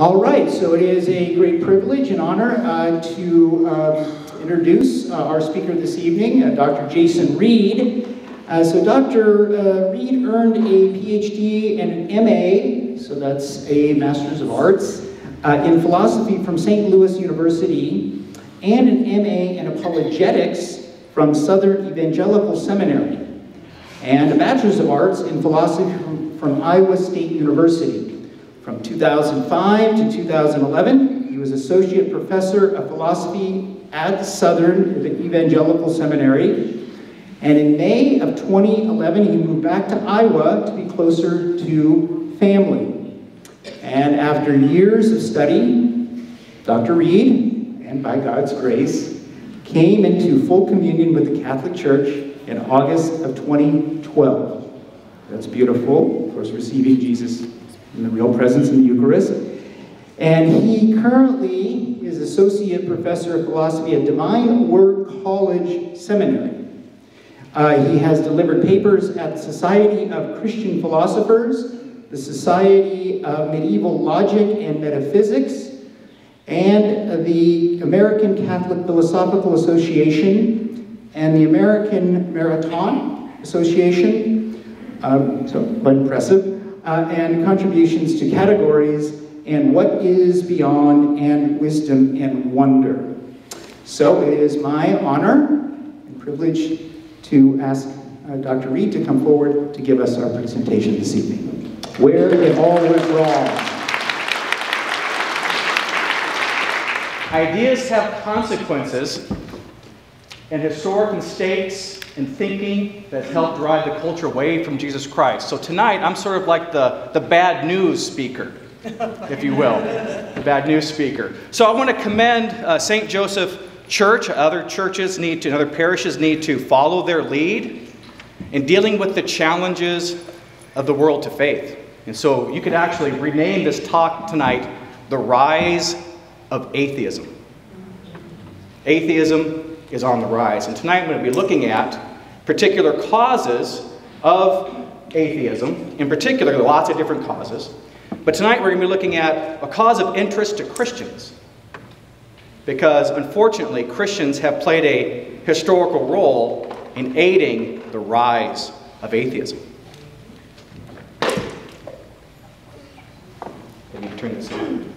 All right, so it is a great privilege and honor uh, to um, introduce uh, our speaker this evening, uh, Dr. Jason Reed. Uh, so Dr. Uh, Reed earned a PhD and an MA, so that's a Master's of Arts, uh, in philosophy from St. Louis University, and an MA in apologetics from Southern Evangelical Seminary, and a Bachelor's of Arts in philosophy from, from Iowa State University. From 2005 to 2011, he was Associate Professor of Philosophy at Southern Evangelical Seminary. And in May of 2011, he moved back to Iowa to be closer to family. And after years of study, Dr. Reed, and by God's grace, came into full communion with the Catholic Church in August of 2012. That's beautiful, of course, receiving Jesus the real presence in the Eucharist. And he currently is Associate Professor of Philosophy at Divine Word College Seminary. Uh, he has delivered papers at the Society of Christian Philosophers, the Society of Medieval Logic and Metaphysics, and the American Catholic Philosophical Association, and the American Maritain Association. Um, so, impressive uh, and contributions to categories and what is beyond and wisdom and wonder. So it is my honor and privilege to ask uh, Dr. Reed to come forward to give us our presentation this evening. Where it all went wrong. Ideas have consequences, and historic mistakes and thinking that helped drive the culture away from Jesus Christ. So tonight, I'm sort of like the, the bad news speaker, if you will. The bad news speaker. So I want to commend uh, St. Joseph Church. Other churches need to, other parishes need to follow their lead in dealing with the challenges of the world to faith. And so you could actually rename this talk tonight The Rise of Atheism. Atheism is on the rise. And tonight I'm going to be looking at particular causes of atheism, in particular, lots of different causes. But tonight we're going to be looking at a cause of interest to Christians. Because unfortunately, Christians have played a historical role in aiding the rise of atheism. Let me turn this on.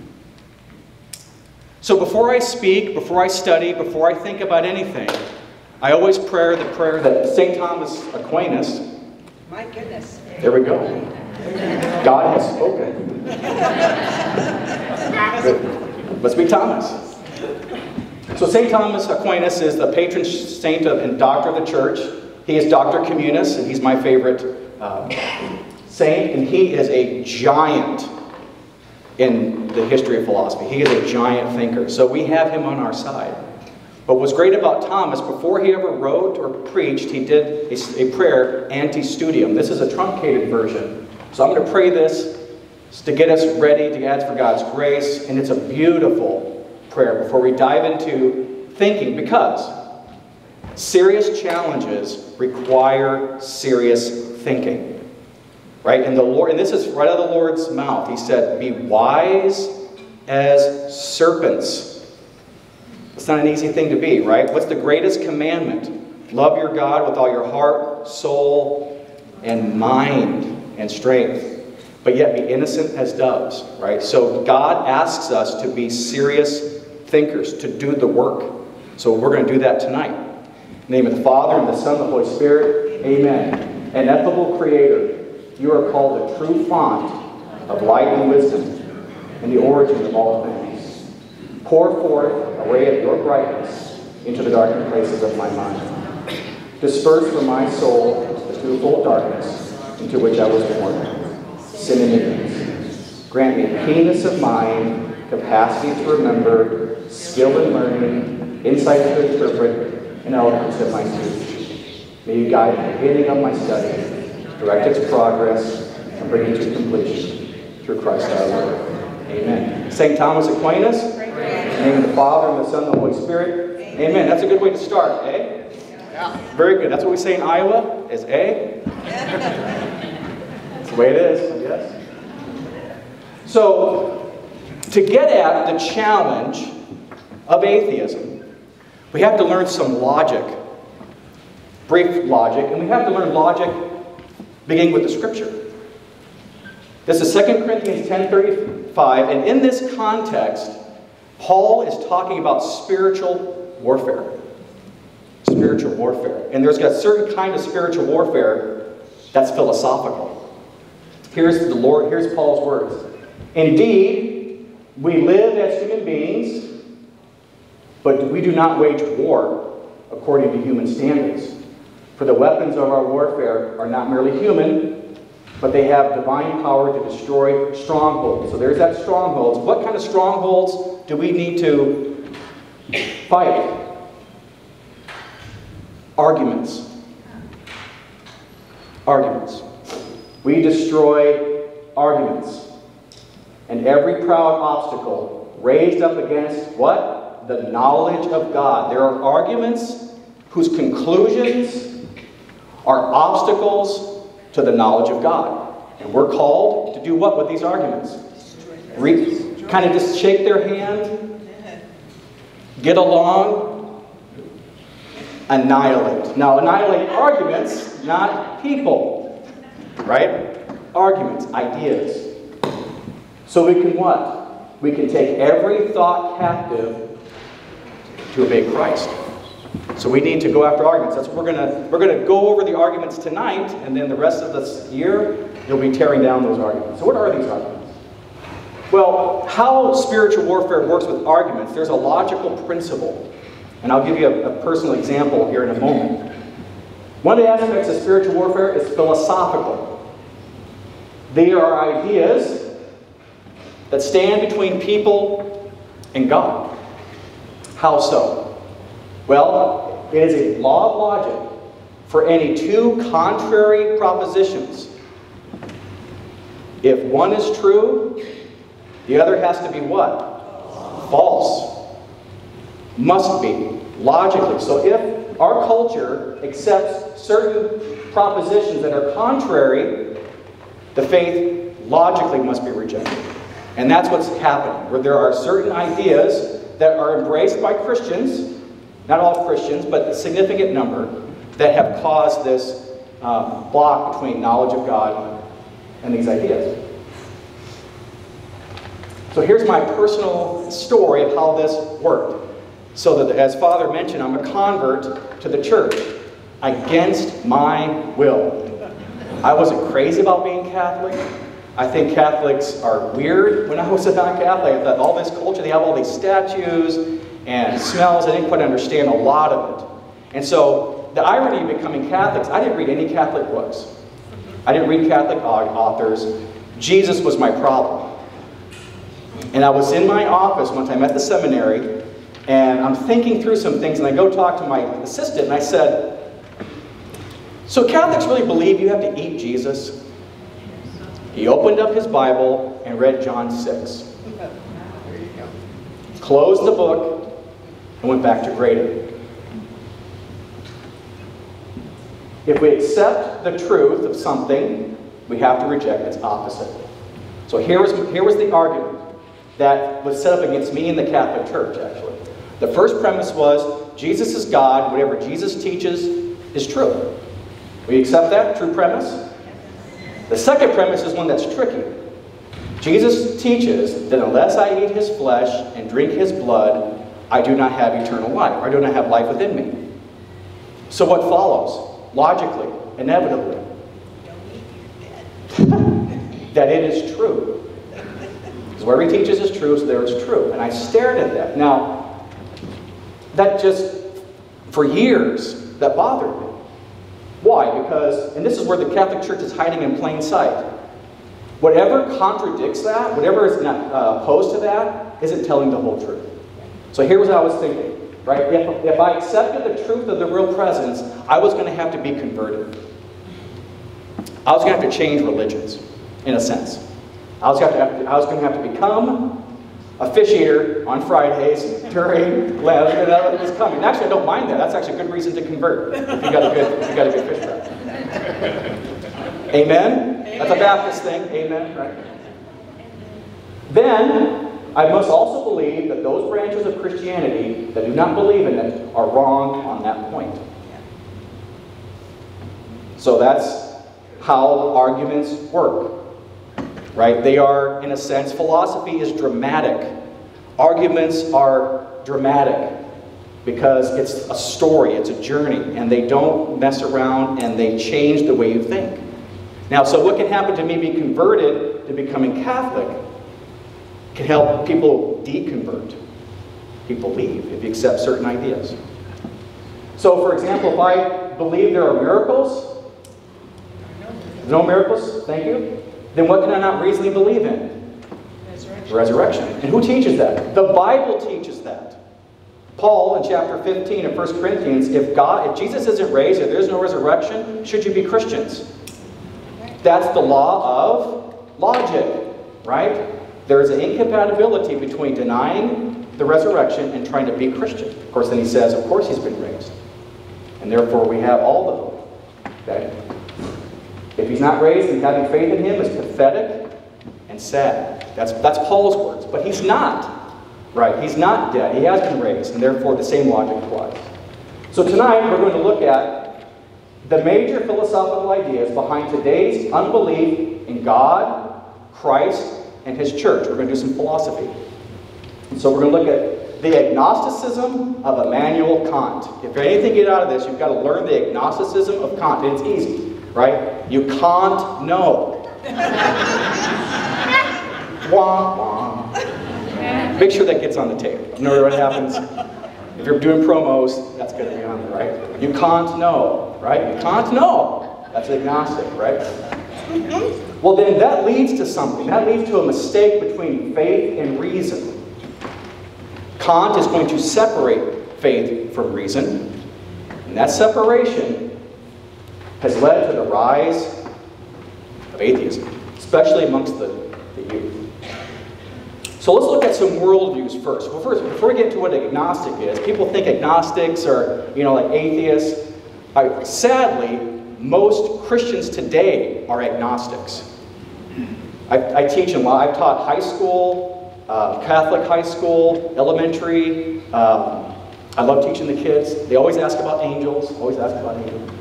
So before I speak, before I study, before I think about anything, I always pray the prayer that St. Thomas Aquinas. My goodness. There we go. God has spoken. Must be Thomas. So St. Thomas Aquinas is the patron saint of, and doctor of the church. He is Dr. Communis, and he's my favorite uh, saint, and he is a giant in the history of philosophy. He is a giant thinker. So we have him on our side. But what's great about Thomas, before he ever wrote or preached, he did a, a prayer ante studium. This is a truncated version. So I'm going to pray this to get us ready to ask for God's grace. And it's a beautiful prayer before we dive into thinking because serious challenges require serious thinking. Right? And the Lord, and this is right out of the Lord's mouth. He said, Be wise as serpents. It's not an easy thing to be, right? What's the greatest commandment? Love your God with all your heart, soul, and mind and strength. But yet be innocent as doves, right? So God asks us to be serious thinkers, to do the work. So we're going to do that tonight. Name of the Father, and the Son, and the Holy Spirit. Amen. Ineffable Creator you are called a true font of light and wisdom and the origin of all things. Pour forth a ray of your brightness into the darkened places of my mind. Disperse from my soul the twofold darkness into which I was born, sin and ignorance. Grant me keenness of mind, capacity to remember, skill in learning, insight to interpret, and eloquence of my speech. May you guide the beginning of my study direct its progress, and bring it to completion through Christ our Lord. Amen. St. Thomas Aquinas, in the name of the Father, and the Son, and the Holy Spirit. Amen. Amen. That's a good way to start, eh? Yeah. Very good. That's what we say in Iowa, is eh? That's the way it is, I guess. So, to get at the challenge of atheism, we have to learn some logic, brief logic, and we have to learn logic beginning with the scripture. This is 2 Corinthians 10:35, and in this context, Paul is talking about spiritual warfare. Spiritual warfare. And there's got a certain kind of spiritual warfare that's philosophical. Here's the Lord, here's Paul's words. Indeed, we live as human beings, but we do not wage war according to human standards. For the weapons of our warfare are not merely human, but they have divine power to destroy strongholds. So there's that strongholds. What kind of strongholds do we need to fight? Arguments. Arguments. We destroy arguments. And every proud obstacle raised up against what? The knowledge of God. There are arguments whose conclusions are obstacles to the knowledge of God. And we're called to do what with these arguments? Re- kind of just shake their hand, get along, annihilate. Now, annihilate arguments, not people. Right? Arguments, ideas. So we can what? We can take every thought captive to obey Christ. So we need to go after arguments. That's what we're gonna we're gonna go over the arguments tonight, and then the rest of this year you'll be tearing down those arguments. So what are these arguments? Well, how spiritual warfare works with arguments, there's a logical principle. And I'll give you a, a personal example here in a moment. One of the aspects of spiritual warfare is philosophical. They are ideas that stand between people and God. How so? Well, it is a law of logic for any two contrary propositions. If one is true, the other has to be what? False. Must be, logically. So if our culture accepts certain propositions that are contrary, the faith logically must be rejected. And that's what's happening, where there are certain ideas that are embraced by Christians, not all Christians, but a significant number, that have caused this uh, block between knowledge of God and these ideas. So here's my personal story of how this worked. So that, as Father mentioned, I'm a convert to the church against my will. I wasn't crazy about being Catholic. I think Catholics are weird. When I was a non-Catholic, I thought all this culture, they have all these statues and smells. I didn't quite understand a lot of it. And so the irony of becoming Catholics, I didn't read any Catholic books. I didn't read Catholic authors. Jesus was my problem. And I was in my office one time at the seminary, and I'm thinking through some things, and I go talk to my assistant, and I said, So Catholics really believe you have to eat Jesus? He opened up his Bible and read John 6. Closed the book and went back to greater. If we accept the truth of something, we have to reject its opposite. So here was, here was the argument that was set up against me in the Catholic Church, actually. The first premise was Jesus is God, whatever Jesus teaches is true. We accept that, true premise. The second premise is one that's tricky. Jesus teaches that unless I eat his flesh and drink his blood, I do not have eternal life. I do not have life within me. So what follows? Logically, inevitably, that it is true. Because whatever he teaches is true, so there it's true. And I stared at that. Now, that just, for years, that bothered me. Why? Because, and this is where the Catholic Church is hiding in plain sight. Whatever contradicts that, whatever is not uh, opposed to that, isn't telling the whole truth. So here was what I was thinking. Right? If, if I accepted the truth of the real presence, I was going to have to be converted. I was going to have to change religions, in a sense. I was, going to have to, going to have to become officiator on Fridays during Lent, and that was coming. Actually, I don't mind that. That's actually a good reason to convert if you got a good, if you got a good fish trap. Amen? That's a Baptist thing. Amen. Right? Then I must also believe that those branches of Christianity that do not believe in it are wrong on that point. So that's how arguments work. Right? They are, in a sense, philosophy is dramatic. Arguments are dramatic because it's a story, it's a journey, and they don't mess around and they change the way you think. Now, so what can happen to me being converted to becoming Catholic can help people deconvert. People leave if you accept certain ideas. So, for example, if I believe there are miracles, no miracles, thank you, then what can I not reasonably believe in? Resurrection. Resurrection. And who teaches that? The Bible teaches that. Paul in chapter 15 of 1 Corinthians, if God, if Jesus isn't raised, if there's no resurrection, should you be Christians? That's the law of logic, right? There is an incompatibility between denying the resurrection and trying to be Christian. Of course, then he says, of course he's been raised. And therefore we have all the hope. Okay? If he's not raised and having faith in him is pathetic and sad. That's, that's Paul's words. But he's not. Right? He's not dead. He has been raised, and therefore the same logic applies. So tonight we're going to look at the major philosophical ideas behind today's unbelief in God, Christ, and his church. We're going to do some philosophy. And So we're going to look at the agnosticism of Immanuel Kant. If anything get out of this, you've got to learn the agnosticism of Kant. And it's easy, right? You can't know. wah, wah. Make sure that gets on the tape. You know what happens? If you're doing promos, that's going to be on there, right? You can't know, right? You can't know. That's agnostic, right? Well, then that leads to something. That leads to a mistake between faith and reason. Kant is going to separate faith from reason, and that separation has led to the rise of atheism, especially amongst the, the youth. So let's look at some worldviews first. Well, first, before we get to what agnostic is, people think agnostics are, you know, like atheists. I, sadly, most Christians today are agnostics. I, I teach in. I've taught high school, uh, Catholic high school, elementary. Um, I love teaching the kids. They always ask about angels. Always ask about angels.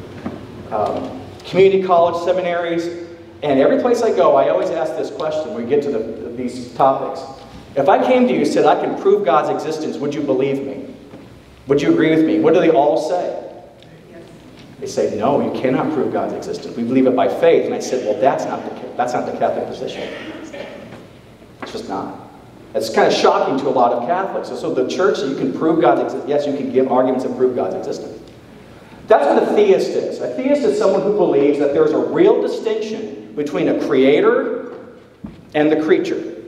Um, community college, seminaries, and every place I go, I always ask this question. When we get to the, these topics. If I came to you and said I can prove God's existence, would you believe me? Would you agree with me? What do they all say? They say, no, you cannot prove God's existence. We believe it by faith. And I said, well, that's not the, that's not the Catholic position. It's just not. It's kind of shocking to a lot of Catholics. So, so the church, you can prove God's existence. Yes, you can give arguments and prove God's existence. That's what a theist is. A theist is someone who believes that there's a real distinction between a creator and the creature.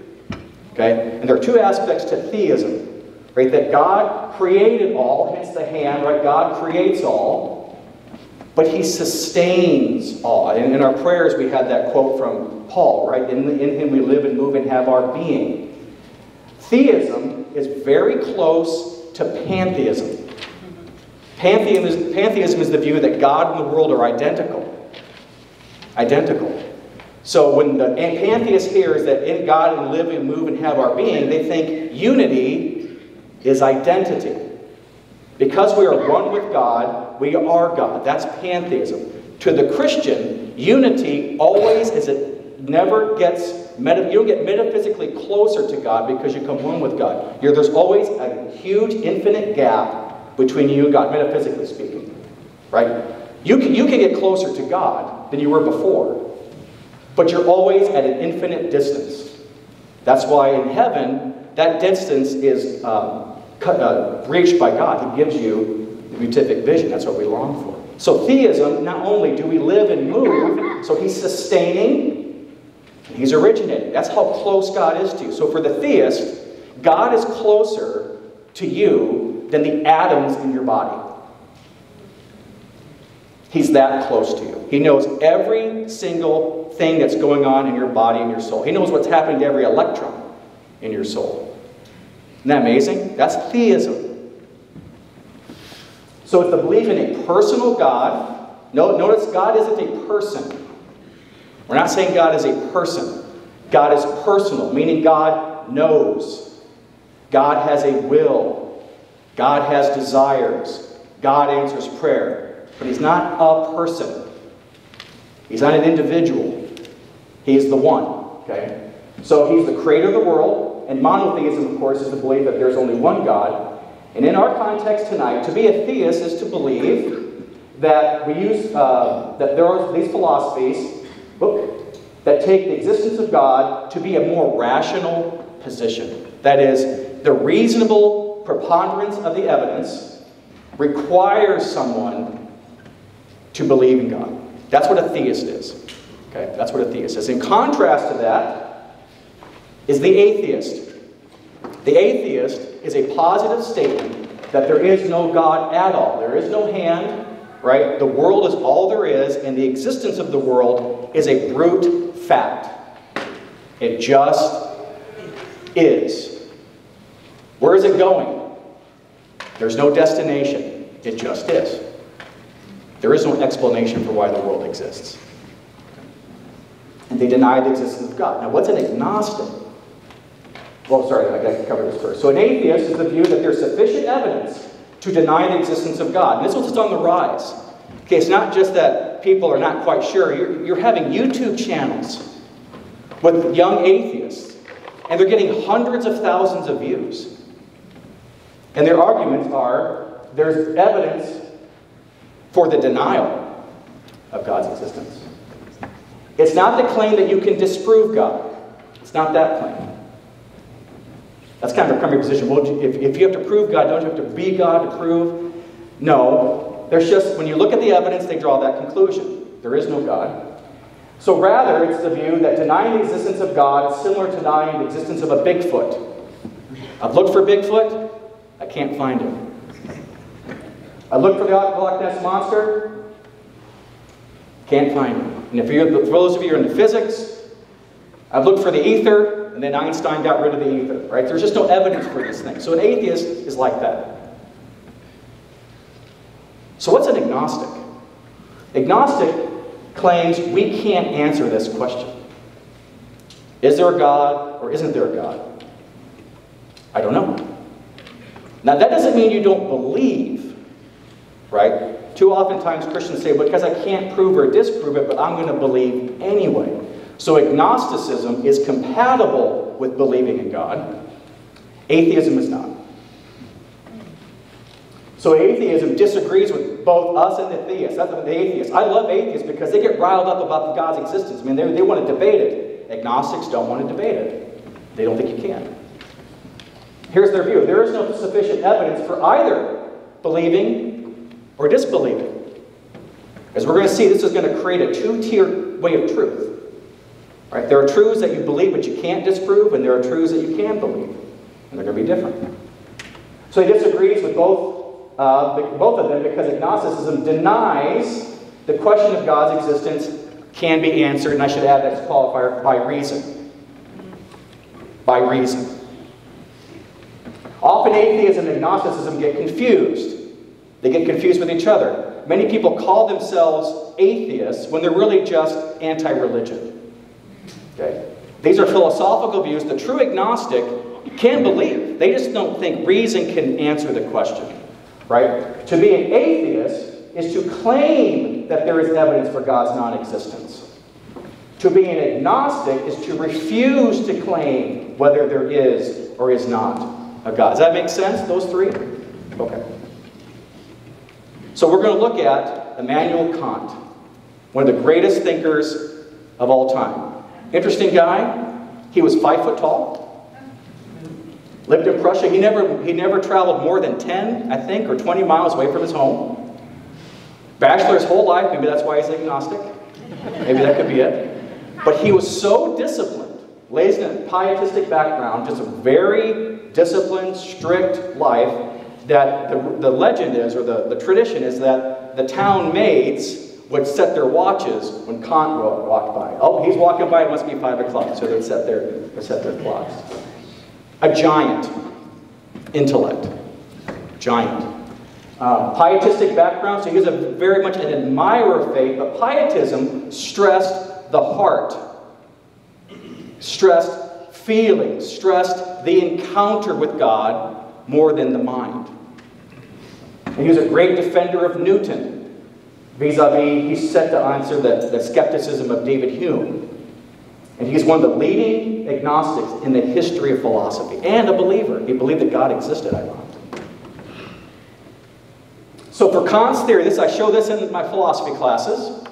Okay? And there are two aspects to theism. Right? That God created all, hence the hand, right? God creates all. But he sustains all. And in our prayers, we had that quote from Paul, right? In, in him we live and move and have our being. Theism is very close to pantheism. Pantheism is, pantheism is the view that God and the world are identical. Identical. So when the pantheist hears that in God and live and move and have our being, they think unity is identity. Because we are one with God, we are God. That's pantheism. To the Christian, unity always is it never gets meta, you don't get metaphysically closer to God because you come one with God. You're, there's always a huge infinite gap between you and God, metaphysically speaking. Right? You can, you can get closer to God than you were before, but you're always at an infinite distance. That's why in heaven, that distance is um, uh, reached by God. He gives you the beatific vision. That's what we long for. So theism, not only do we live and move, so he's sustaining, he's originating. That's how close God is to you. So for the theist, God is closer to you than the atoms in your body. He's that close to you. He knows every single thing that's going on in your body and your soul. He knows what's happening to every electron in your soul. Isn't that amazing? That's theism. So it's the belief in a personal God. No, notice God isn't a person. We're not saying God is a person. God is personal, meaning God knows. God has a will. God has desires. God answers prayer. But he's not a person. He's not an individual. He is the one. Okay? So he's the creator of the world, and monotheism, of course, is the belief that there's only one God. And in our context tonight, to be a theist is to believe that we use uh, that there are these philosophies book, that take the existence of God to be a more rational position. That is, the reasonable preponderance of the evidence requires someone to believe in God. That's what a theist is. Okay, that's what a theist is. In contrast to that is the atheist. The atheist is a positive statement that there is no God at all. There is no hand, right? The world is all there is, and the existence of the world is a brute fact. It just is. Where is it going? There's no destination. It just is. There is no explanation for why the world exists. And they deny the existence of God. Now, what's an agnostic? Well, sorry, I to cover this first. So, an atheist is the view that there's sufficient evidence to deny the existence of God. And this was on the rise. Okay, it's not just that people are not quite sure. You're, you're having YouTube channels with young atheists, and they're getting hundreds of thousands of views. And their arguments are there's evidence for the denial of God's existence. It's not the claim that you can disprove God. It's not that claim. That's kind of a primary position. Well, if, if you have to prove God, don't you have to be God to prove? No. There's just, when you look at the evidence, they draw that conclusion. There is no God. So rather, it's the view that denying the existence of God is similar to denying the existence of a Bigfoot. I've looked for Bigfoot, I can't find him. I looked for the Loch Ness Monster, can't find him. And if you're, for those of you who are into physics, I've looked for the ether, and then Einstein got rid of the ether, right? There's just no evidence for this thing. So an atheist is like that. So what's an agnostic? Agnostic claims we can't answer this question. Is there a God or isn't there a God? I don't know. Now that doesn't mean you don't believe, right? Too oftentimes Christians say, because I can't prove or disprove it, but I'm going to believe anyway. So agnosticism is compatible with believing in God. Atheism is not. So atheism disagrees with both us and the theists. That's the atheists. I love atheists because they get riled up about God's existence. I mean, they, they want to debate it. Agnostics don't want to debate it. They don't think you can. Here's their view. There is no sufficient evidence for either believing or disbelieving. As we're going to see, this is going to create a two-tier way of truth. Right? There are truths that you believe but you can't disprove, and there are truths that you can believe, and they're going to be different. So he disagrees with both, uh, both of them because agnosticism denies the question of God's existence can be answered, and I should add that's qualifier by reason. By reason. Often atheism and agnosticism get confused. They get confused with each other. Many people call themselves atheists when they're really just anti religion. Okay? These are philosophical views. The true agnostic can believe. They just don't think reason can answer the question. Right? To be an atheist is to claim that there is evidence for God's non existence. To be an agnostic is to refuse to claim whether there is or is not a God. Does that make sense, those three? Okay. So we're going to look at Immanuel Kant, one of the greatest thinkers of all time. Interesting guy. He was five foot tall. Lived in Prussia. He never, he never traveled more than 10, I think, or 20 miles away from his home. Bachelor his whole life. Maybe that's why he's agnostic. Maybe that could be it. But he was so disciplined, raised in a pietistic background, just a very disciplined, strict life, that the, the legend is, or the, the tradition is, that the town maids would set their watches when Kant walked by. Oh, he's walking by, it must be 5 o'clock. So they'd set their, they'd set their clocks. A giant intellect. Giant. Uh, pietistic background, so he was a, very much an admirer of faith, but pietism stressed the heart, stressed feeling, stressed the encounter with God more than the mind. And he was a great defender of Newton. Vis a vis, he's set to answer the, the skepticism of David Hume. And he's one of the leading agnostics in the history of philosophy and a believer. He believed that God existed, ironically. So for Kant's theory, this I show this in my philosophy classes.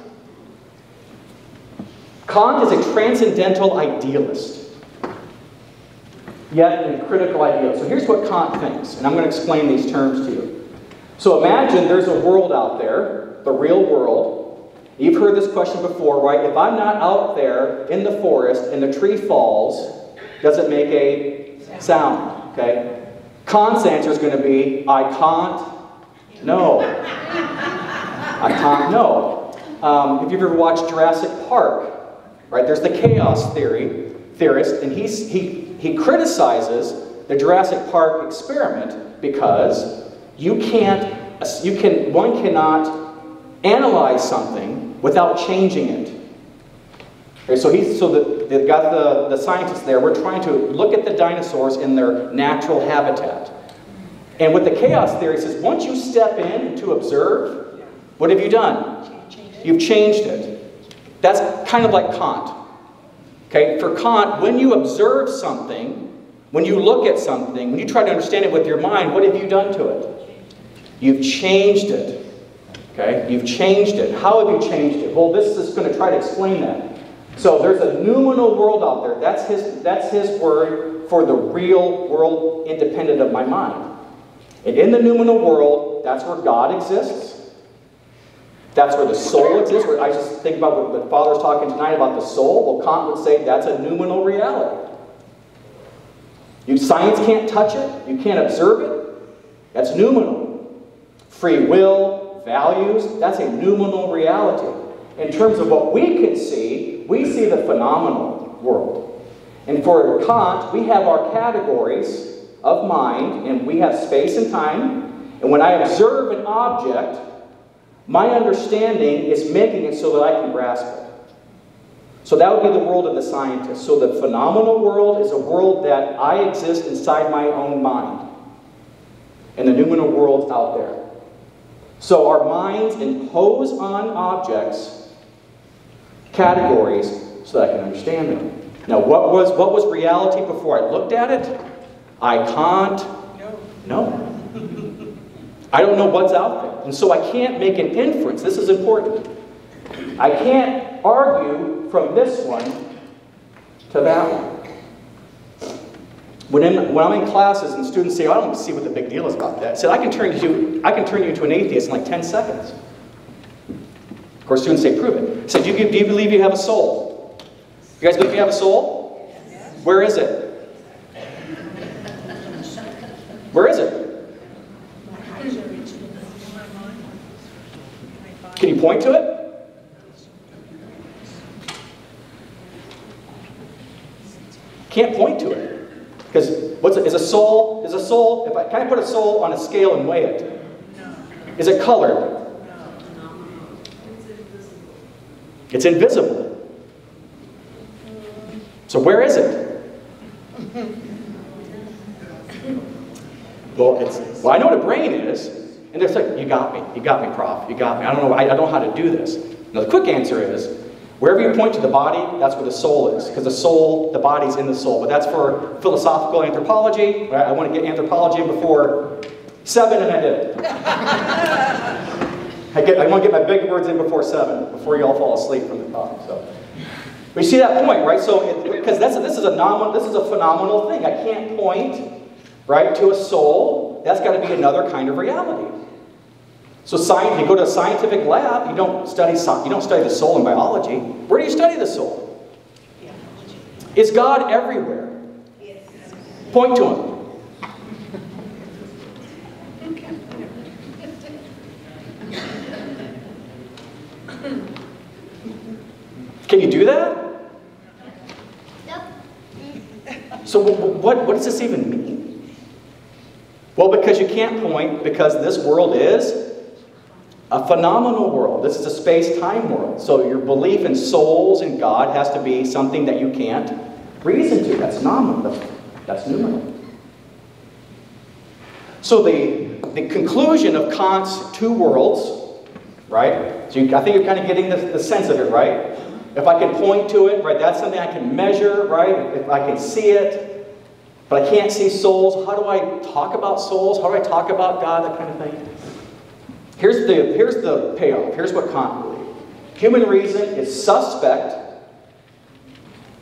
Kant is a transcendental idealist, yet a critical idealist. So here's what Kant thinks, and I'm going to explain these terms to you. So imagine there's a world out there, the real world. You've heard this question before, right? If I'm not out there in the forest and the tree falls, does it make a sound? Okay? Kant's answer is going to be, I can't no. I can't know. Um, if you've ever watched Jurassic Park, right, there's the chaos theory theorist, and he's, he, he criticizes the Jurassic Park experiment because you can't, you can, one cannot analyze something without changing it. Okay, so he's, so the, they've got the, the scientists there. We're trying to look at the dinosaurs in their natural habitat. And with the chaos theory, says once you step in to observe, what have you done? You've changed it. That's kind of like Kant. Okay, for Kant, when you observe something, when you look at something, when you try to understand it with your mind, what have you done to it? You've changed it. Okay, you've changed it. How have you changed it? Well, this is going to try to explain that. So there's a noumenal world out there. That's his, that's his word for the real world independent of my mind. And in the noumenal world, that's where God exists. That's where the soul exists. Where I just think about what the Father's talking tonight about the soul. Well, Kant would say that's a noumenal reality. You, science can't touch it. You can't observe it. That's noumenal. Free will, values, that's a noumenal reality. In terms of what we can see, we see the phenomenal world. And for Kant, we have our categories of mind, and we have space and time. And when I observe an object, my understanding is making it so that I can grasp it. So that would be the world of the scientist. So the phenomenal world is a world that I exist inside my own mind. And the noumenal world's out there. So our minds impose on objects categories so that I can understand them. Now, what was, what was reality before I looked at it? I can't. No. I don't know what's out there. And so I can't make an inference. This is important. I can't argue from this one to that one. When, in, when I'm in classes and students say, oh, I don't see what the big deal is about that, I said, I can turn you, I can turn you into an atheist in like 10 seconds. Of course, students say, prove it. I said, do you, do you believe you have a soul? You guys believe you have a soul? Where is it? Where is it? Can you point to it? Can't point to it. Because what's it? Is a soul, is a soul, if I, can I put a soul on a scale and weigh it? Is it colored? No. It's invisible. It's invisible. So where is it? Well, it's, well, I know what a brain is. And they're like, you got me, you got me, prof, you got me. I don't know, I, I don't know how to do this. Now, the quick answer is, wherever you point to the body, that's where the soul is. Because the soul, the body's in the soul. But that's for philosophical anthropology. Right? I want to get anthropology before seven, and I did. I, get, I want to get my big words in before seven, before you all fall asleep from the talk. So. We see that point, right? So, because this is a nom- this is a phenomenal thing. I can't point right, to a soul, that's got to be another kind of reality. So science, you go to a scientific lab, you don't study you don't study the soul in biology. Where do you study the soul? Is God everywhere? Point to him. Can you do that? So what, what does this even mean? Well, because you can't point, because this world is a phenomenal world. This is a space time world. So your belief in souls and God has to be something that you can't reason to. That's noumenal. That's noumenal. So the, the conclusion of Kant's two worlds, right? So you, I think you're kind of getting the, the sense of it, right? If I can point to it, right, that's something I can measure, right? If I can see it, but I can't see souls, how do I talk about souls? How do I talk about God? That kind of thing. Here's the, here's the payoff. Here's what Kant believed. Human reason is suspect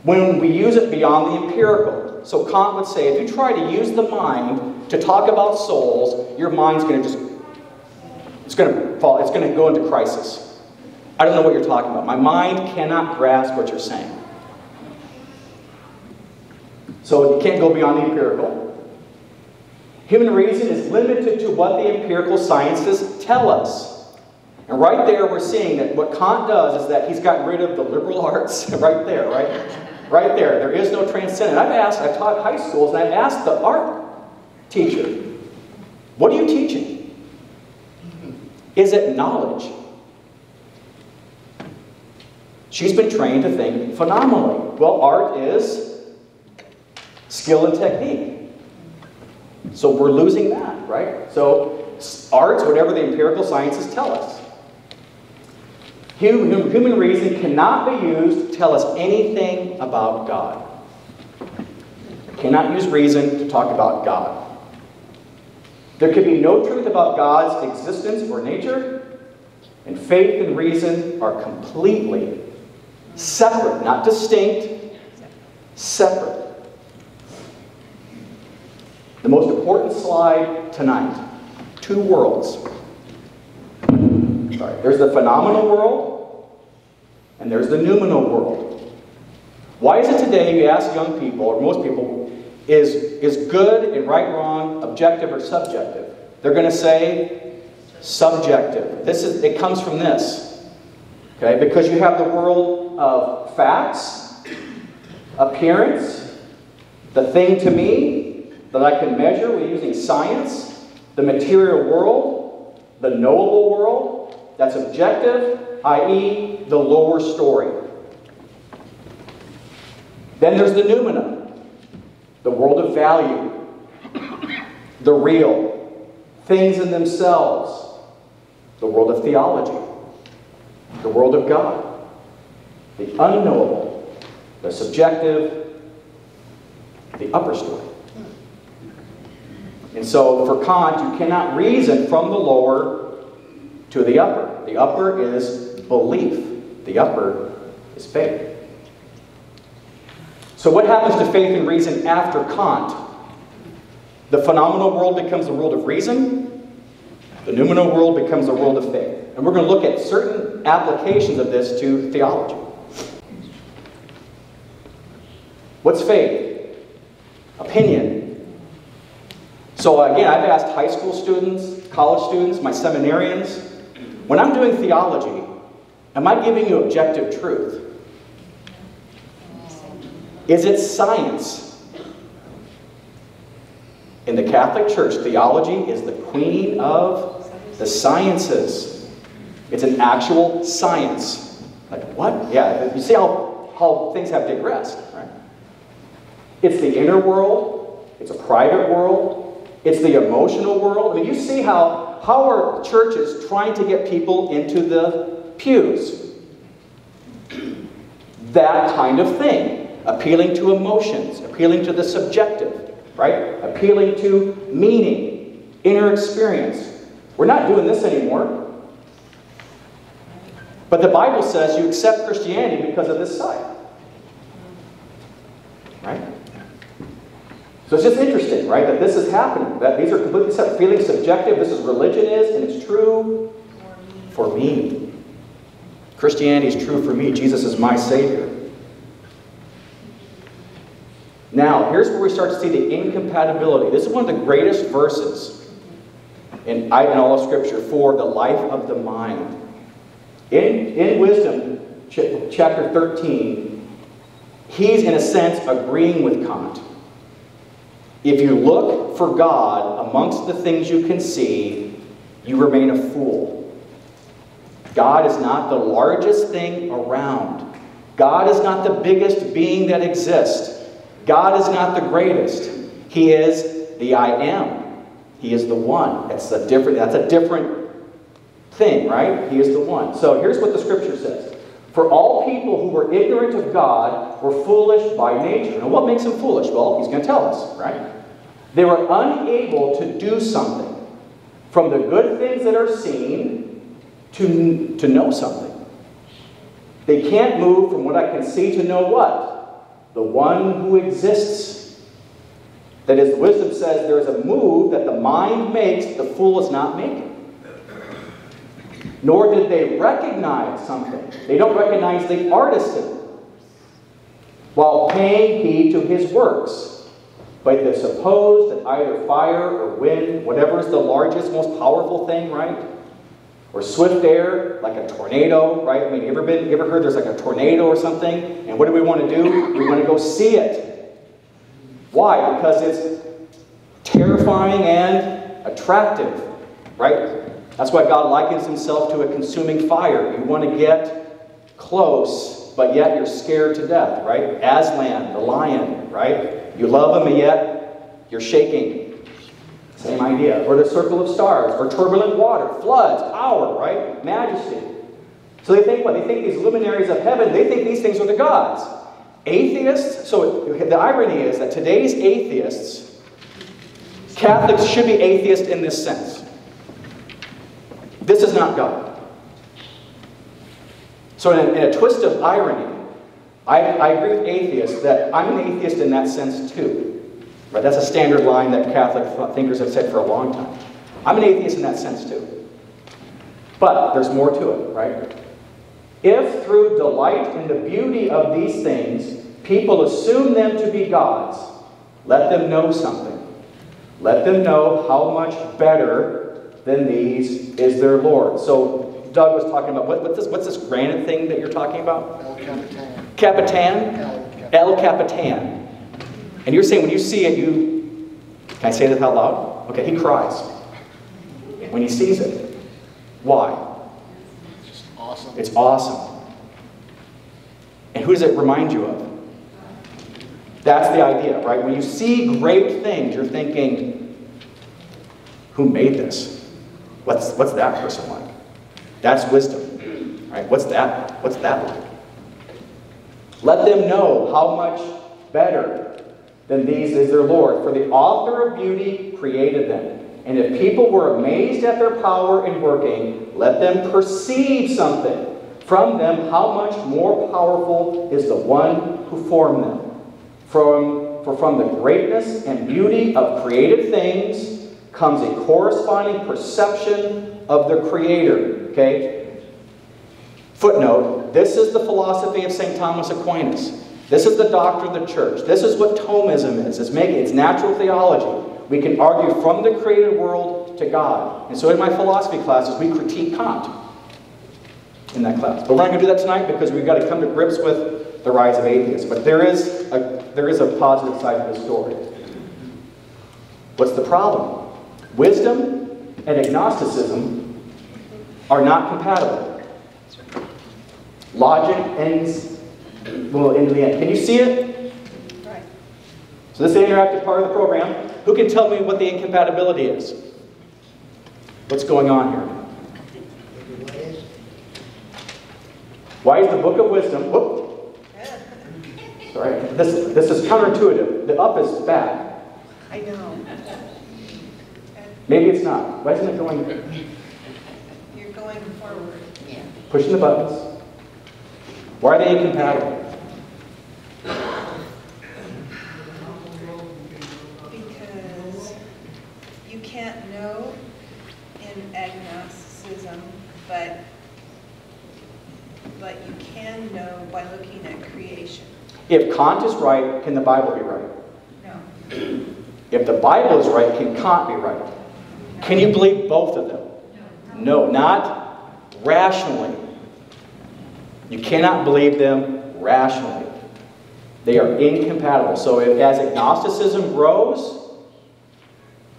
when we use it beyond the empirical. So Kant would say if you try to use the mind to talk about souls, your mind's going to just it's going to fall, it's going to go into crisis. I don't know what you're talking about. My mind cannot grasp what you're saying. So you can't go beyond the empirical. Human reason is limited to what the empirical sciences tell us. And right there, we're seeing that what Kant does is that he's gotten rid of the liberal arts, right there, right? Right there. There is no transcendent. I've asked, I've taught high schools, and I've asked the art teacher, what are you teaching? Is it knowledge? She's been trained to think phenomenally. Well, art is skill and technique. So we're losing that, right? So art's whatever the empirical sciences tell us. Human, reason cannot be used to tell us anything about God. Cannot use reason to talk about God. There can be no truth about God's existence or nature, and faith and reason are completely separate, not distinct, separate. The most important slide tonight two worlds. Sorry, there's the phenomenal world, and there's the noumenal world. Why is it today you ask young people, or most people, is, is good and right, wrong, objective or subjective? They're going to say subjective. This is, it comes from this. Okay, because you have the world of facts, appearance, the thing to me that I can measure with using science, the material world, the knowable world, that's objective, i.e., the lower story. Then there's the noumena, the world of value, the real, things in themselves, the world of theology, the world of God, the unknowable, the subjective, the upper story. And so for Kant, you cannot reason from the lower to the upper. The upper is belief, the upper is faith. So, what happens to faith and reason after Kant? The phenomenal world becomes the world of reason, the noumenal world becomes the world of faith. And we're going to look at certain applications of this to theology. What's faith? Opinion. So, again, I've asked high school students, college students, my seminarians, when I'm doing theology, am I giving you objective truth? Is it science? In the Catholic Church, theology is the queen of the sciences. It's an actual science. Like, what? Yeah, you see how, how things have digressed, right? It's the inner world, it's a private world, it's the emotional world. I mean, you see how, how are churches trying to get people into the pews? That kind of thing appealing to emotions, appealing to the subjective, right? Appealing to meaning, inner experience. We're not doing this anymore. But the Bible says you accept Christianity because of this side. So it's just interesting, right, that this is happening. That these are completely separate. Feeling subjective, this is religion is, and it's true for me. Christianity is true for me. Jesus is my Savior. Now, here's where we start to see the incompatibility. This is one of the greatest verses in, in all of Scripture for the life of the mind. In, in Wisdom, ch chapter 13, he's in a sense agreeing with Kant. If you look for God amongst the things you can see, you remain a fool. God is not the largest thing around. God is not the biggest being that exists. God is not the greatest. He is the I am. He is the one. That's a different, that's a different thing, right? He is the one. So here's what the scripture says. For all people who were ignorant of God were foolish by nature. And what makes them foolish? Well, he's going to tell us, right? They were unable to do something from the good things that are seen to, to know something. They can't move from what I can see to know what? The one who exists. That is, wisdom says there is a move that the mind makes, the fool is not making. Nor did they recognize something. They don't recognize the artisan while paying heed to his works. But they suppose that either fire or wind, whatever is the largest, most powerful thing, right? Or swift air, like a tornado, right? I mean, you ever been, you ever heard there's like a tornado or something? And what do we want to do? We want to go see it. Why? Because it's terrifying and attractive, right? That's why God likens himself to a consuming fire. You want to get close, but yet you're scared to death, right? Aslan, the lion, right? You love him, and yet you're shaking. Same idea. Or the circle of stars, or turbulent water, floods, power, right? Majesty. So they think what? They think these luminaries of heaven, they think these things are the gods. Atheists, so the irony is that today's atheists, Catholics should be atheists in this sense. This is not God. So, in a, in a twist of irony, I, I agree with atheists that I'm an atheist in that sense too. Right? That's a standard line that Catholic thinkers have said for a long time. I'm an atheist in that sense too. But there's more to it, right? If through delight in the beauty of these things, people assume them to be gods, let them know something. Let them know how much better than these is their Lord. So Doug was talking about what, what's this what's this granite thing that you're talking about? El Capitan. Capitan? El El Capitan. And you're saying when you see it, you can I say that out loud? Okay, he cries when he sees it. Why? It's just awesome. It's awesome. And who does it remind you of? That's the idea, right? When you see great things, you're thinking, who made this? What's, what's that person like? That's wisdom, right? What's that? What's that like? Let them know how much better than these is their Lord. For the author of beauty created them. And if people were amazed at their power in working, let them perceive something from them how much more powerful is the one who formed them. From, for from the greatness and beauty of created things comes a corresponding perception of the Creator. Okay? Footnote this is the philosophy of St. Thomas Aquinas. This is the doctrine of the church. This is what Thomism is. It's making it's natural theology. We can argue from the created world to God. And so in my philosophy classes, we critique Kant in that class. But we're not going to do that tonight because we've got to come to grips with the rise of atheists. But there is a, there is a positive side to the story. What's the problem? Wisdom and agnosticism are not compatible. Logic ends well into the end. Can you see it? So this is the interactive part of the program. Who can tell me what the incompatibility is? What's going on here? Why is the book of wisdom? Whoop. Sorry. This this is counterintuitive. The up is bad. I know. Maybe it's not. Why isn't it going? You're going forward. Yeah. Pushing the buttons. Why are they incompatible? Because you can't know in agnosticism, but but you can know by looking at creation. If Kant is right, can the Bible be right? No. If the Bible is right, can Kant be right? Can you believe both of them? No, not rationally. You cannot believe them rationally. They are incompatible. So if, as agnosticism grows,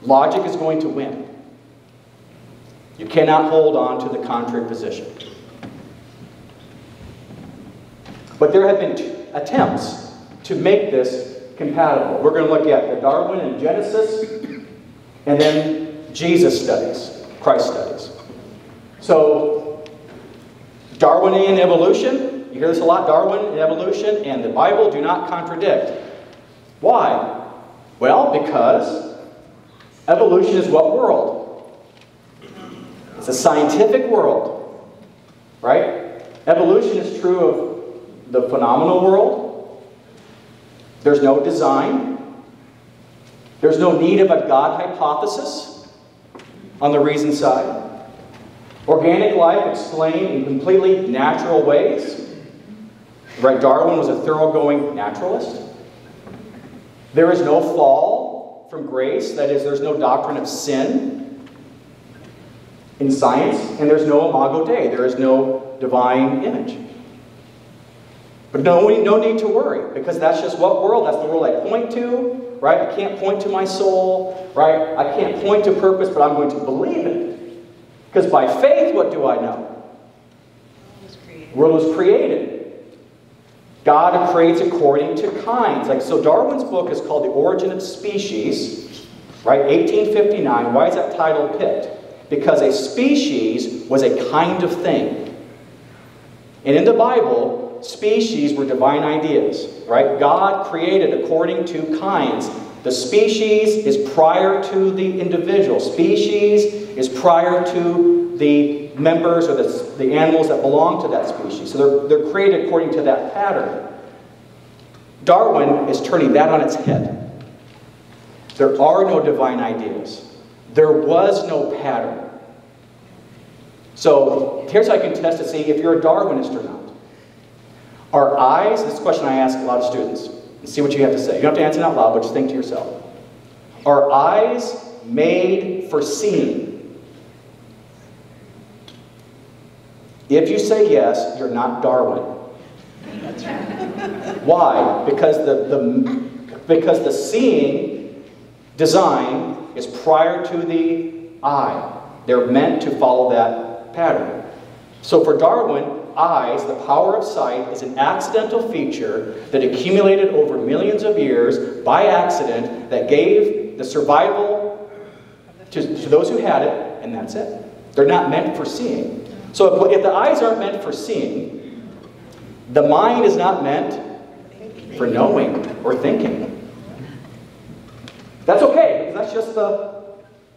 logic is going to win. You cannot hold on to the contrary position. But there have been attempts to make this compatible. We're going to look at the Darwin and Genesis, and then Jesus studies, Christ studies. So, Darwinian evolution, you hear this a lot Darwin and evolution and the Bible do not contradict. Why? Well, because evolution is what world? It's a scientific world, right? Evolution is true of the phenomenal world. There's no design. There's no need of a God hypothesis on the reason side. Organic life explained in completely natural ways. Right, Darwin was a thoroughgoing naturalist. There is no fall from grace, that is, there's no doctrine of sin in science, and there's no imago Dei, there is no divine image. But no, no need to worry, because that's just what world, that's the world I point to, right? I can't point to my soul, right? I can't point to purpose, but I'm going to believe it. Because by faith, what do I know? The World was created. God creates according to kinds. Like so, Darwin's book is called The Origin of Species, right? 1859. Why is that title picked? Because a species was a kind of thing. And in the Bible, species were divine ideas, right? God created according to kinds. The species is prior to the individual. Species is prior to the members or the, the animals that belong to that species. So they're, they're created according to that pattern. Darwin is turning that on its head. There are no divine ideas. There was no pattern. So here's how I can test to see if you're a Darwinist or not. Are eyes, this question I ask a lot of students, and see what you have to say. You don't have to answer it out loud, but just think to yourself. Are eyes made for seeing? If you say yes, you're not Darwin. Why? Because the, the, because the seeing design is prior to the eye. They're meant to follow that pattern. So for Darwin, eyes, the power of sight, is an accidental feature that accumulated over millions of years by accident that gave the survival to, to those who had it, and that's it. They're not meant for seeing. So if, if the eyes aren't meant for seeing, the mind is not meant for knowing or thinking. That's okay, because that's just the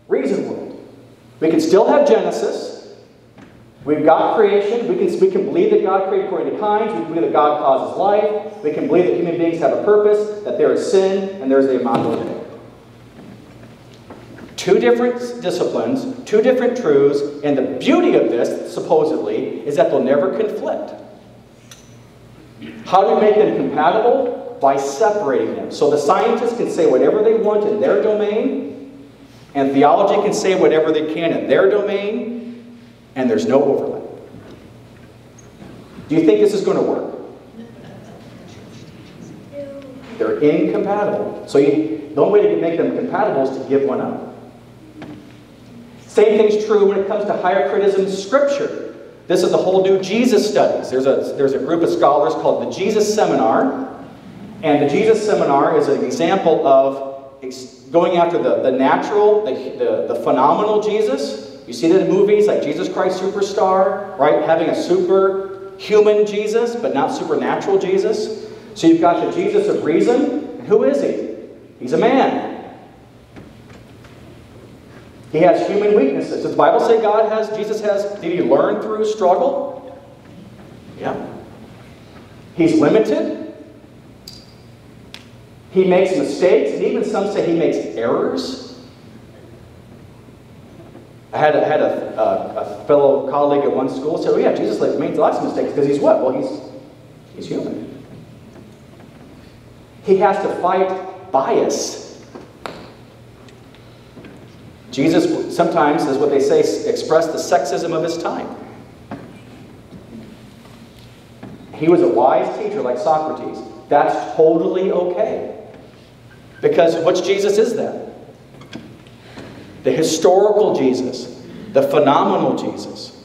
reason world. We can still have Genesis. We've got creation. We can, we can believe that God created according to kinds. We can believe that God causes life. We can believe that human beings have a purpose, that there is sin, and there's the imago Dei. Two different disciplines, two different truths, and the beauty of this, supposedly, is that they'll never conflict. How do we make them compatible? By separating them. So the scientists can say whatever they want in their domain, and theology can say whatever they can in their domain, and there's no overlap. Do you think this is going to work? They're incompatible. So you, the only way to make them compatible is to give one up. Same thing's true when it comes to higher criticism Scripture. This is the whole new Jesus studies. There's a, there's a group of scholars called the Jesus Seminar. And the Jesus Seminar is an example of going after the, the natural, the, the, the phenomenal Jesus. You see that in movies like Jesus Christ Superstar, right? Having a superhuman Jesus, but not supernatural Jesus. So you've got the Jesus of reason. Who is he? He's a man. He has human weaknesses. Does the Bible say God has, Jesus has, did he learn through struggle? Yeah. He's limited. He makes mistakes, and even some say he makes errors. I had a, had a, a, a fellow colleague at one school say, oh yeah, Jesus makes lots of mistakes because he's what? Well, he's, he's human. He has to fight bias Jesus sometimes, is what they say, expressed the sexism of his time. He was a wise teacher like Socrates. That's totally okay. Because which Jesus is that? The historical Jesus, the phenomenal Jesus.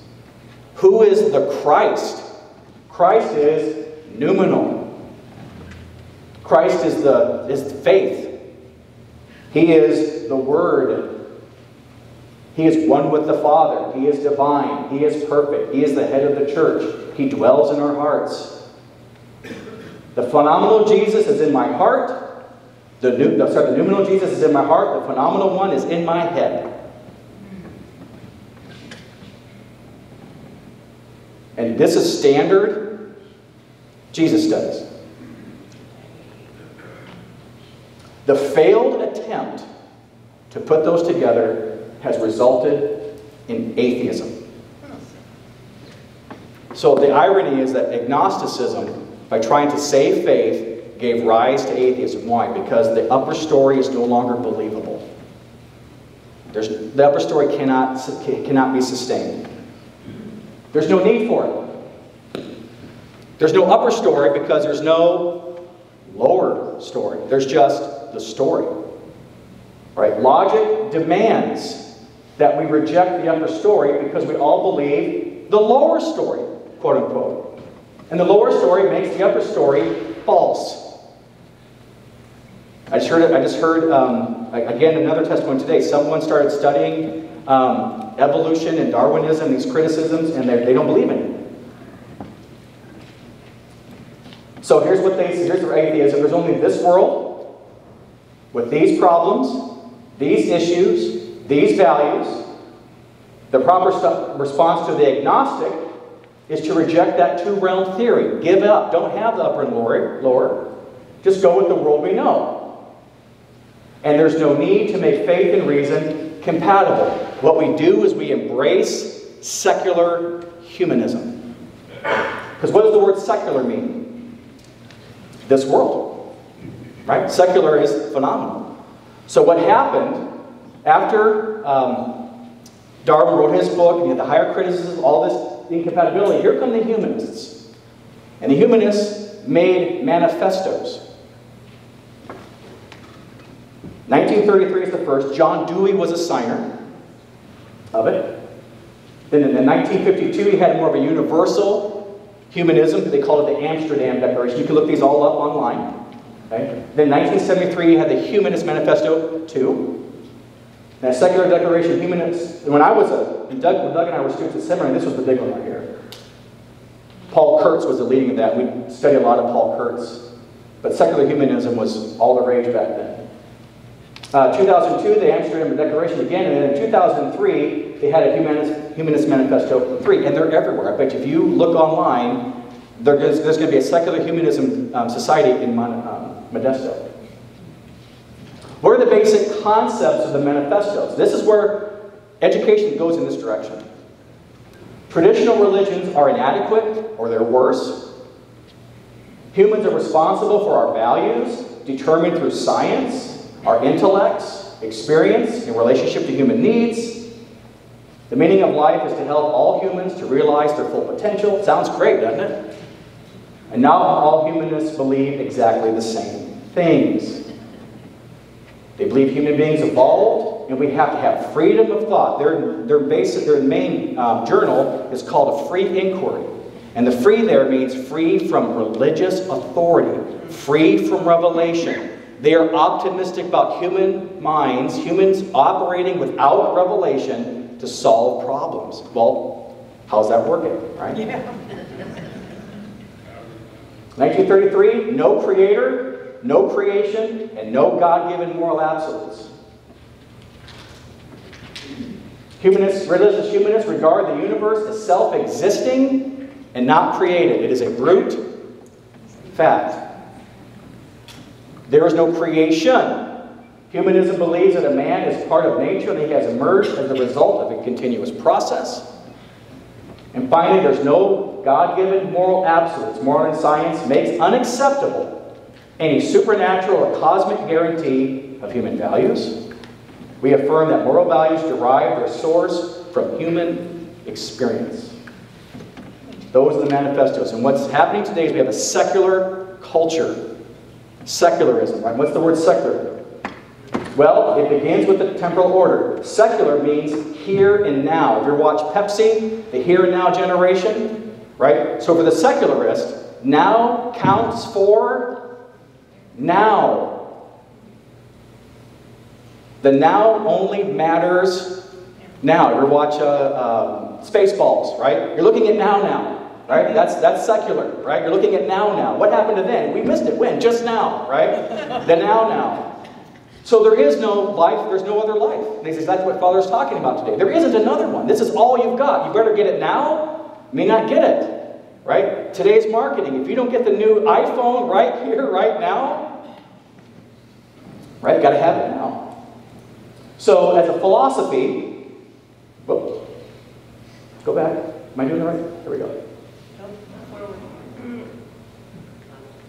Who is the Christ? Christ is noumenal. Christ is the is faith. He is the Word. He is one with the Father. He is divine. He is perfect. He is the head of the church. He dwells in our hearts. The phenomenal Jesus is in my heart. The, new, no, sorry, the noumenal Jesus is in my heart. The phenomenal one is in my head. And this is standard Jesus studies. The failed attempt to put those together has resulted in atheism. So the irony is that agnosticism, by trying to save faith, gave rise to atheism. Why? Because the upper story is no longer believable. There's, the upper story cannot, cannot be sustained. There's no need for it. There's no upper story because there's no lower story. There's just the story. Right? Logic demands that we reject the upper story because we all believe the lower story, quote unquote. And the lower story makes the upper story false. I just heard, I just heard um, again, another testimony today. Someone started studying um, evolution and Darwinism, these criticisms, and they don't believe in it. So here's what they here's their atheism. There's only this world with these problems, these issues, these values. The proper response to the agnostic is to reject that two realm theory. Give up. Don't have the upper and lower. lower. Just go with the world we know. And there's no need to make faith and reason compatible. What we do is we embrace secular humanism. Because what does the word secular mean? This world. Right? Secular is phenomenal. So what happened after um, Darwin wrote his book, and he had the higher criticism, all this incompatibility, here come the humanists. And the humanists made manifestos. 1933 is the first. John Dewey was a signer of it. Then in 1952, he had more of a universal humanism. They called it the Amsterdam Declaration. You can look these all up online. Okay? Then 1973, he had the Humanist Manifesto 2. That secular declaration, humanists. When I was a, when Doug, when Doug and I were students at seminary, this was the big one right here. Paul Kurtz was the leading of that. We studied a lot of Paul Kurtz. But secular humanism was all the rage back then. Uh, 2002, the Amsterdam Declaration again, and then in 2003, they had a Humanist, Humanist Manifesto 3, and they're everywhere. I bet if you look online, there's, there's going to be a secular humanism um, society in Mon, um, Modesto. What are the basic concepts of the manifestos? This is where education goes in this direction. Traditional religions are inadequate or they're worse. Humans are responsible for our values, determined through science, our intellects, experience in relationship to human needs. The meaning of life is to help all humans to realize their full potential. Sounds great, doesn't it? And now all humanists believe exactly the same things. They believe human beings evolved, and we have to have freedom of thought. Their, their, basic, their main um, journal is called A Free Inquiry. And the free there means free from religious authority, free from revelation, they are optimistic about human minds, humans operating without revelation to solve problems. Well, how's that working, right? Yeah. 1933, no creator, no creation, and no God given moral absolutes. Humanists, religious humanists regard the universe as self existing and not created. It is a brute fact. There is no creation. Humanism believes that a man is part of nature and he has emerged as a result of a continuous process. And finally, there's no God given moral absolutes. Moral science makes unacceptable any supernatural or cosmic guarantee of human values. We affirm that moral values derive their source from human experience. Those are the manifestos. And what's happening today is we have a secular culture Secularism, right? What's the word secular? Well, it begins with the temporal order. Secular means here and now. If you watch Pepsi, the here and now generation, right? So for the secularist, now counts for now. The now only matters now. You ever watch uh, um, Spaceballs, right? You're looking at now now, right? That's, that's secular, right? You're looking at now now. What happened to then? We missed it. When? Just now, right? the now now. So there is no life, there's no other life. And he says that's what Father's talking about today. There isn't another one. This is all you've got. You better get it now, may not get it. Right? Today's marketing. If you don't get the new iPhone right here, right now, right, you gotta have it now. So as a philosophy, well, go back. Am I doing it right? Here we go.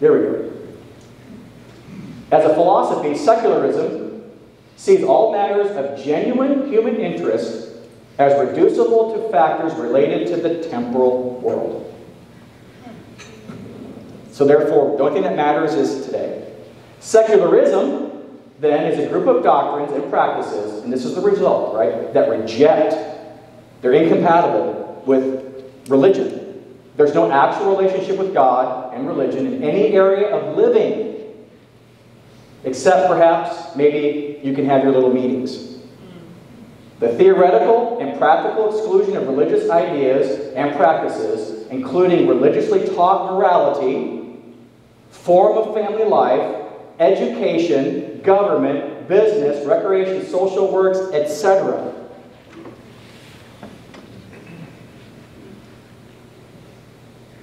There we go. As a philosophy, secularism sees all matters of genuine human interest as reducible to factors related to the temporal world. So, therefore, the only thing that matters is today. Secularism, then, is a group of doctrines and practices, and this is the result, right, that reject, they're incompatible with religion. There's no actual relationship with God and religion in any area of living Except perhaps maybe you can have your little meetings. The theoretical and practical exclusion of religious ideas and practices, including religiously taught morality, form of family life, education, government, business, recreation, social works, etc.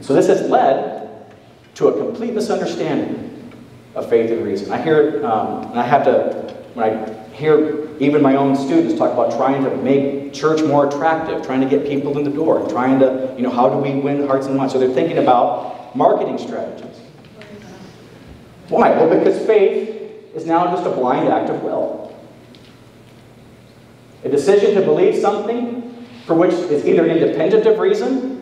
So this has led to a complete misunderstanding of faith and reason. I hear, um, and I have to, when I hear even my own students talk about trying to make church more attractive, trying to get people in the door, trying to, you know, how do we win hearts and minds? So they're thinking about marketing strategies. Why? Well, because faith is now just a blind act of will. A decision to believe something for which is either independent of reason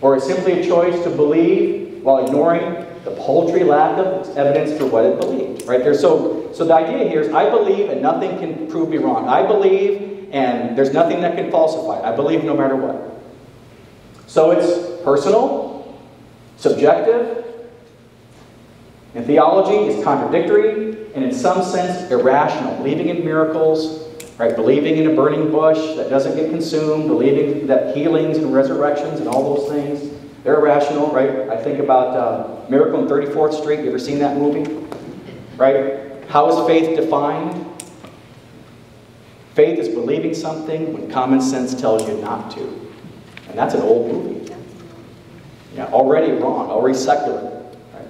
or is simply a choice to believe while ignoring the paltry lack of evidence for what it believed. Right there. So, so the idea here is I believe and nothing can prove me wrong. I believe and there's nothing that can falsify it. I believe no matter what. So it's personal, subjective, and theology is contradictory and in some sense irrational. Believing in miracles, right? Believing in a burning bush that doesn't get consumed, believing that healings and resurrections and all those things they're irrational, right? I think about uh, Miracle on 34th Street. You ever seen that movie? Right? How is faith defined? Faith is believing something when common sense tells you not to. And that's an old movie. Yeah, already wrong, already secular. Right?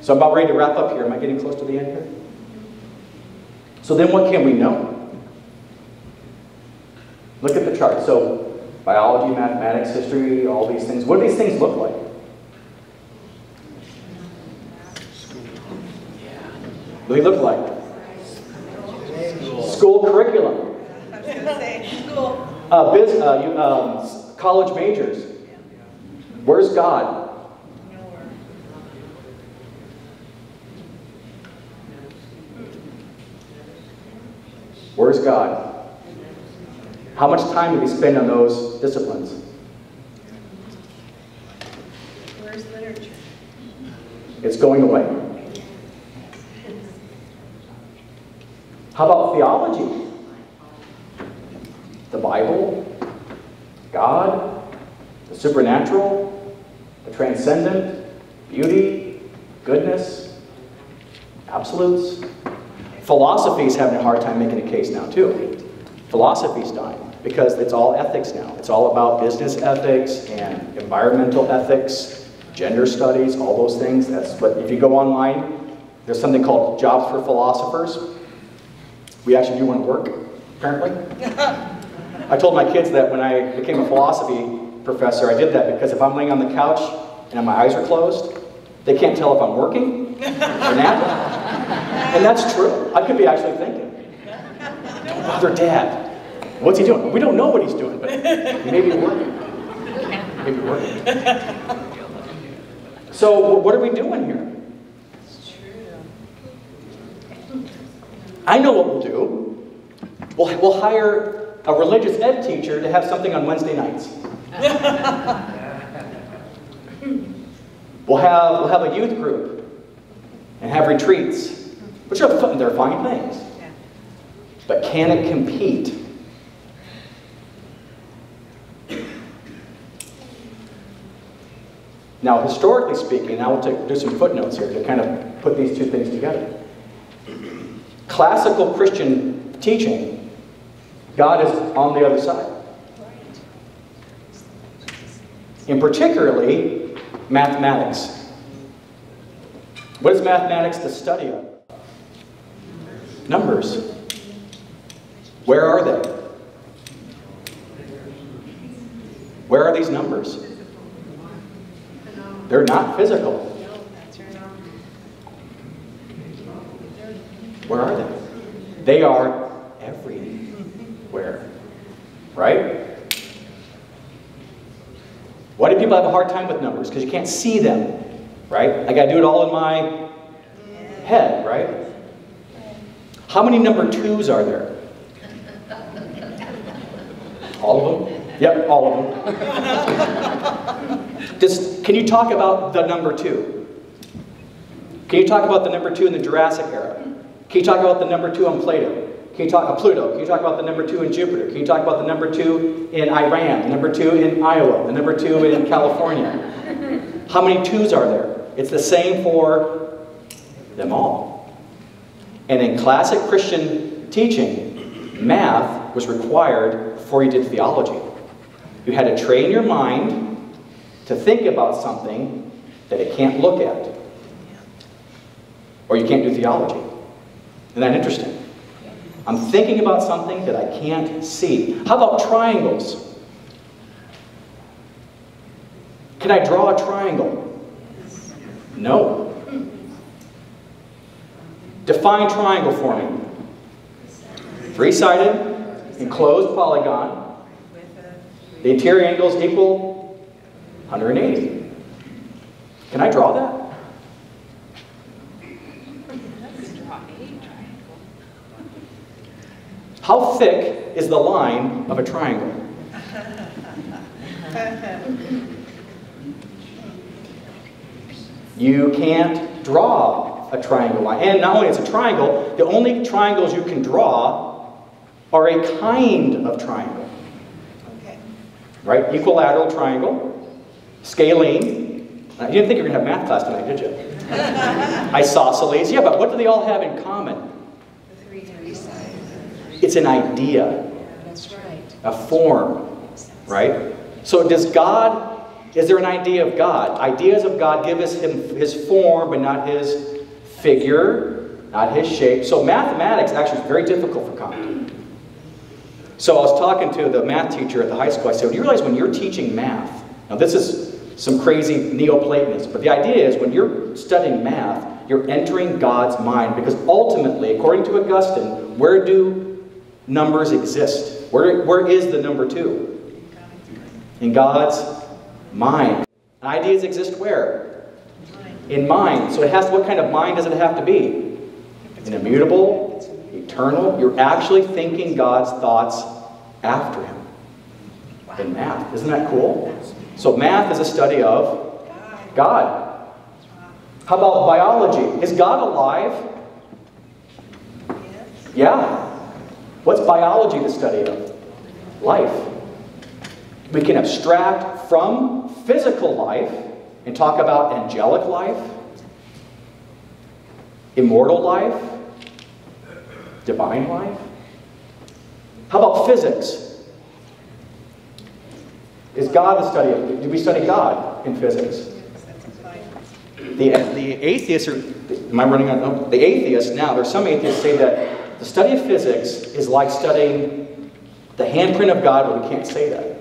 So I'm about ready to wrap up here. Am I getting close to the end here? So then what can we know? Look at the chart. So biology, mathematics, history, all these things. What do these things look like? What do they look like? School curriculum. Uh, biz, uh, um, college majors. Where's God? Where's God? How much time do we spend on those disciplines? Where's literature? It's going away. How about theology? The Bible, God, the supernatural, the transcendent, beauty, goodness, absolutes. Philosophy is having a hard time making a case now, too. Philosophy's dying because it's all ethics now. It's all about business ethics and environmental ethics, gender studies, all those things. That's what, if you go online, there's something called Jobs for Philosophers. We actually do want to work, apparently. I told my kids that when I became a philosophy professor, I did that because if I'm laying on the couch and my eyes are closed, they can't tell if I'm working or napping. And that's true. I could be actually thinking, don't bother dad. What's he doing? We don't know what he's doing, but maybe working. Maybe working. So what are we doing here? I know what we'll do. We'll, we'll hire a religious ed teacher to have something on Wednesday nights. We'll have, we'll have a youth group and have retreats, which are they're fine things. Yeah. But can it compete? Now, historically speaking, I will take, do some footnotes here to kind of put these two things together. Classical Christian teaching, God is on the other side. In particularly, mathematics. What is mathematics the study of? Numbers. Where are they? Where are these numbers? They're not physical. Where are they? They are everywhere. Right? Why do people have a hard time with numbers? Because you can't see them. Right? I got to do it all in my head, right? How many number twos are there? All of them? Yep, all of them. Just, can you talk about the number two? Can you talk about the number two in the Jurassic era? Can you talk about the number two on Plato? Can you talk about Pluto? Can you talk about the number two in Jupiter? Can you talk about the number two in Iran? The number two in Iowa? The number two in California? How many twos are there? It's the same for them all. And in classic Christian teaching, math was required before you did theology. You had to train your mind to think about something that it can't look at. Or you can't do theology. Isn't that interesting? I'm thinking about something that I can't see. How about triangles? Can I draw a triangle? No. Define triangle for me. Three-sided, enclosed polygon. The interior angles equal 180. Can I draw that? How thick is the line of a triangle? You can't draw a triangle line. And not only is it a triangle, the only triangles you can draw are a kind of triangle. okay. Right? Equilateral triangle, scalene. Uh, You didn't think you were going to have math class tonight, did you? Isosceles. Yeah, but what do they all have in common? The three, three sides. It's an idea, That's right. a form, right? So does God, is there an idea of God? Ideas of God give us him, his form, but not his figure, not his shape. So mathematics actually is very difficult for Kant. So I was talking to the math teacher at the high school. I said, do you realize when you're teaching math, now this is some crazy Neoplatonism, but the idea is when you're studying math, you're entering God's mind because ultimately, according to Augustine, where do numbers exist? Where, where is the number two? In God's mind. Ideas exist where? In mind. So it has what kind of mind does it have to be? An immutable, eternal. You're actually thinking God's thoughts after him. In math. Isn't that cool? So math is a study of God. God. How about biology? Is God alive? Yeah. What's biology the study of? Life. We can abstract from physical life and talk about angelic life, immortal life, divine life. How about physics? Is God the study of? Do we study God in physics? The, the atheists are, am I running on? No. The atheists now, there's some atheists say that the study of physics is like studying the handprint of God, but we can't say that.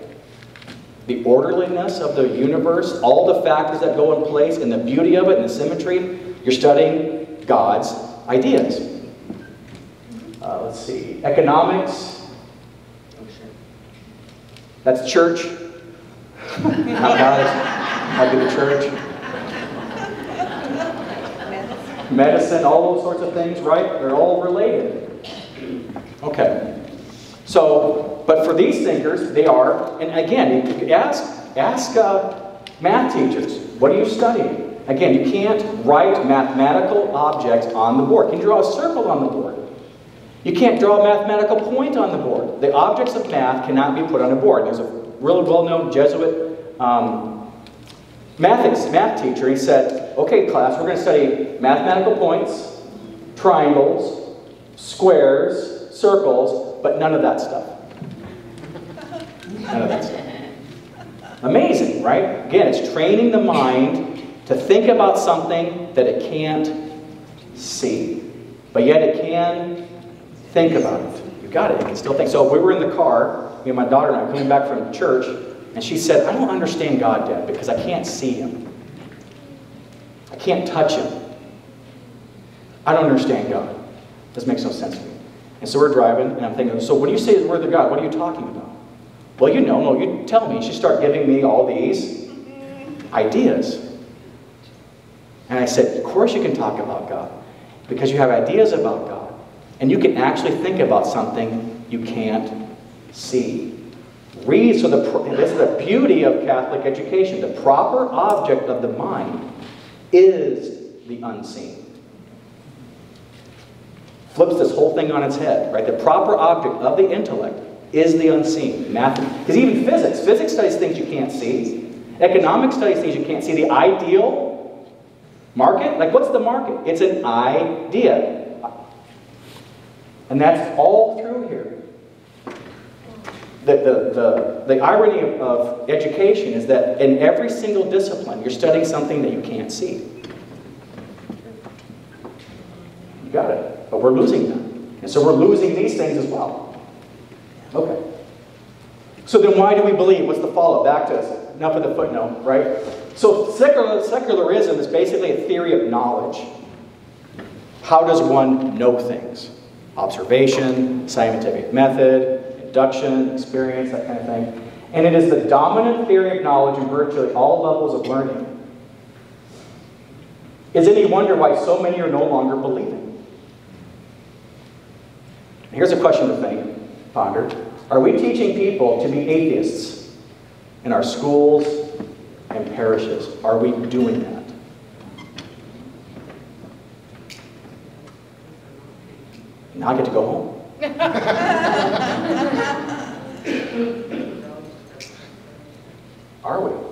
The orderliness of the universe, all the factors that go in place, and the beauty of it, and the symmetry, you're studying God's ideas. Uh, let's see, economics. That's church. Not God, that'd be the church. Medicine. medicine, all those sorts of things, right? They're all related. Okay. So, but for these thinkers, they are, and again, you ask, ask uh, math teachers, what are you studying? Again, you can't write mathematical objects on the board. You can draw a circle on the board. You can't draw a mathematical point on the board. The objects of math cannot be put on a board. There's a really well-known Jesuit um, math, math teacher. He said, okay, class, we're going to study mathematical points, triangles, squares, circles, but none of that stuff. None of that stuff. Amazing, right? Again, it's training the mind to think about something that it can't see, but yet it can think about it. You got it, you can still think. So we were in the car, me and my daughter and I were coming back from church, and she said, I don't understand God, Dad, because I can't see him. I can't touch him. I don't understand God. This makes no sense to me. And so we're driving, and I'm thinking, so when you say the word of God, what are you talking about? Well, you know, no, you tell me. She started giving me all these mm-hmm. ideas. And I said, Of course you can talk about God, because you have ideas about God. And you can actually think about something you can't see. Read, so the, this is the beauty of Catholic education. The proper object of the mind is the unseen. Flips this whole thing on its head, right? The proper object of the intellect is the unseen. Math, because even physics, physics studies things you can't see. Economics studies things you can't see. The ideal market, like what's the market? It's an idea. And that's all through here. The, the, the, the irony of, of education is that in every single discipline, you're studying something that you can't see. You got it. But we're losing them. And so we're losing these things as well. Okay. So then why do we believe? What's the follow? Back to us. Enough of the footnote, right? So secular, secularism is basically a theory of knowledge. How does one know things? Observation, scientific method, induction, experience, that kind of thing. And it is the dominant theory of knowledge in virtually all levels of learning. Is any wonder why so many are no longer believing? Here's a question to think, ponder. Are we teaching people to be atheists in our schools and parishes? Are we doing that? Now I get to go home. Are we?